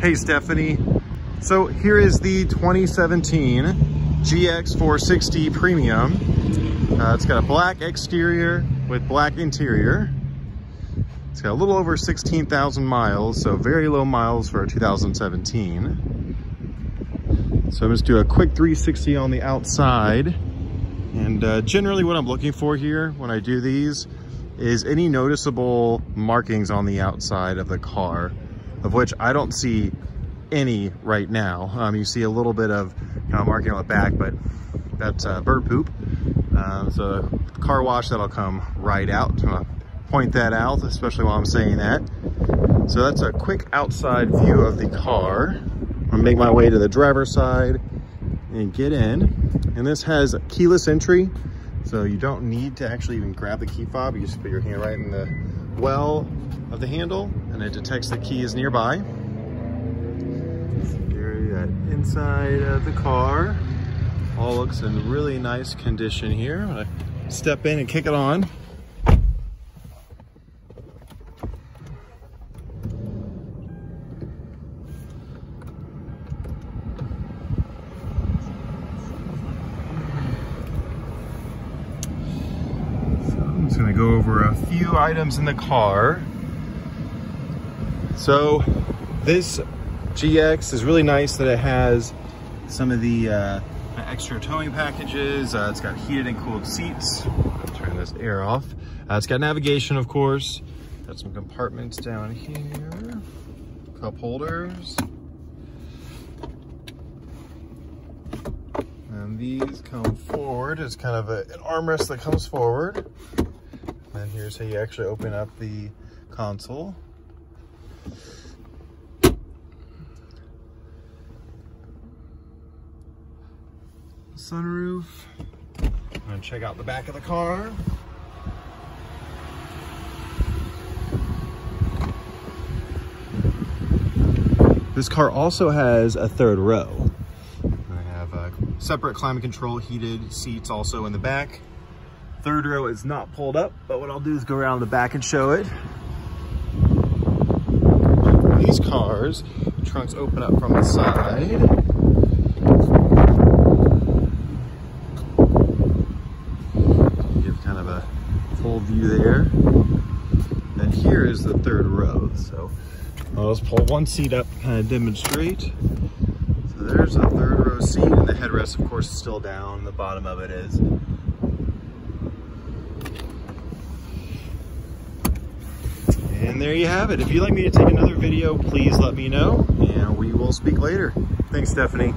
Hey, Stephanie. So here is the 2017 GX460 Premium. Uh, it's got a black exterior with black interior. It's got a little over 16,000 miles, so very low miles for a 2017. So I'm just do a quick 360 on the outside. And uh, generally what I'm looking for here when I do these is any noticeable markings on the outside of the car, of which I don't see any right now. Um, you see a little bit of you know, marking on the back, but that's uh, bird poop. Um, so car wash, that'll come right out. Point that out, especially while I'm saying that. So that's a quick outside view of the car. I'm gonna make my way to the driver's side and get in. And this has keyless entry. So you don't need to actually even grab the key fob. You just put your hand right in the well of the handle and it detects the key is nearby inside of the car. All looks in really nice condition here. Gonna step in and kick it on. I'm just gonna go over a few items in the car. So this GX is really nice that it has some of the uh, extra towing packages. Uh, it's got heated and cooled seats. Turn this air off. Uh, it's got navigation, of course. Got some compartments down here. Cup holders. And these come forward. It's kind of a, an armrest that comes forward. And here's how you actually open up the console. Sunroof. Gonna check out the back of the car. This car also has a third row. I have a separate climate control heated seats also in the back. Third row is not pulled up, but what I'll do is go around the back and show it. These cars, trunks open up from the side. view there. And here is the third row. So I'll just pull one seat up kind of demonstrate. So there's the third row seat and the headrest of course is still down. The bottom of it is. And there you have it. If you'd like me to take another video, please let me know and we will speak later. Thanks, Stephanie.